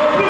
Et